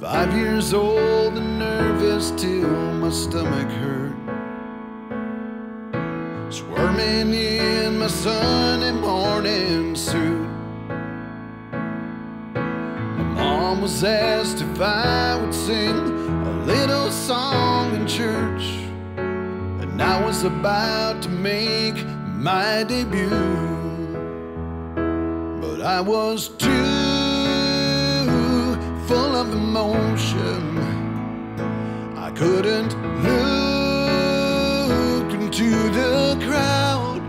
Five years old and nervous till my stomach hurt. Squirming in my Sunday morning suit. My mom was asked if I would sing a little song in church. And I was about to make my debut. But I was too of emotion. I couldn't look into the crowd.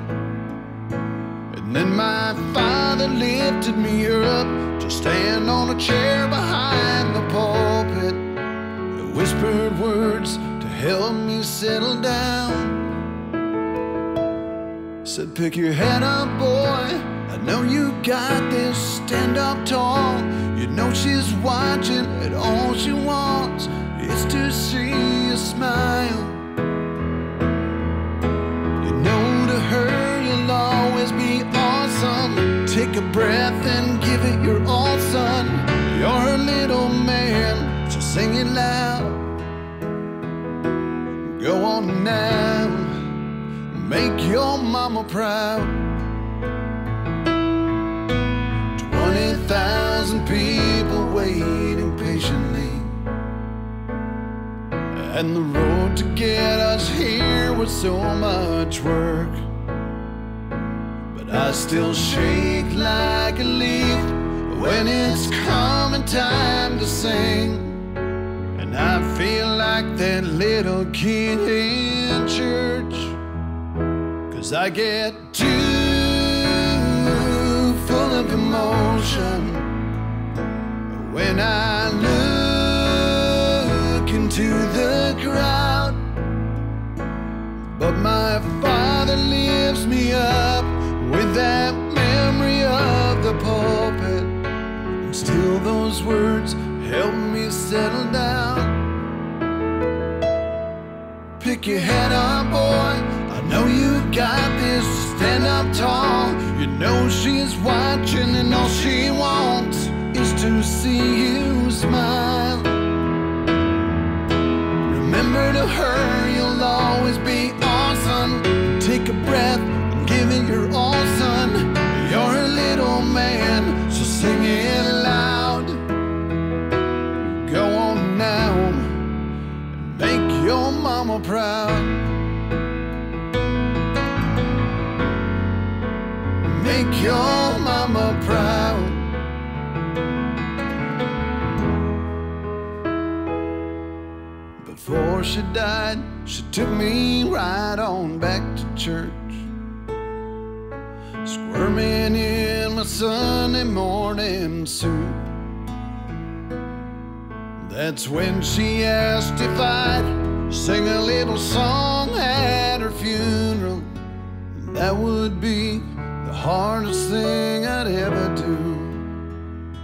And then my father lifted me up to stand on a chair behind the pulpit. He whispered words to help me settle down. Said, pick your head up, boy. I know you got this. Stand up tall. She's watching, and all she wants is to see you smile. You know to her you'll always be awesome. Take a breath and give it your all, son. You're her little man, so sing it loud. Go on now, make your mama proud. 20,000 people waiting patiently. And the road to get us here was so much work. But I still shake like a leaf when it's coming time to sing. And I feel like that little kid in church. Cause I get too full of emotion when I look into the crowd. But my father lifts me up with that memory of the pulpit. And still those words help me settle down. Pick your head up, boy. I know you got this. Stand up tall. You know she's watching, and all she to see you smile. Remember to her, you'll always be awesome. Take a breath and give it your all, son. You're a little man, so sing it loud. Go on now and make your mama proud. Make your mama proud. Before she died, she took me right on back to church. Squirming in my Sunday morning suit. That's when she asked if I'd sing a little song at her funeral. That would be the hardest thing I'd ever do.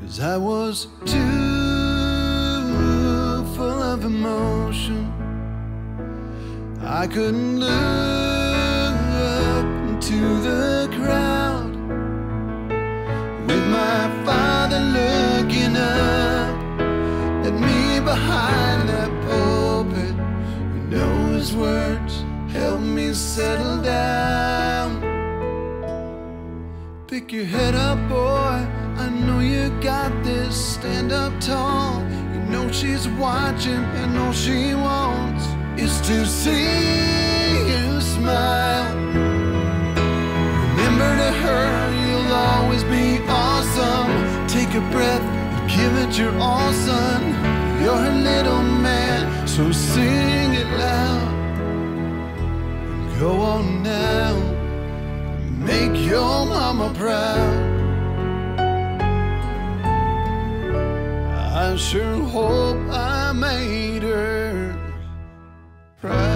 Cause I was too emotion. I couldn't look up into the crowd with my father looking up at me behind that pulpit. You know his words help me settle down. Pick your head up, boy. I know you got this. Stand up tall. She's watching, and all she wants is to see you smile. Remember to her, you'll always be awesome. Take a breath and give it your all, son. You're a little man, so sing it loud. Go on now, make your mama proud. Sure hope I made her proud.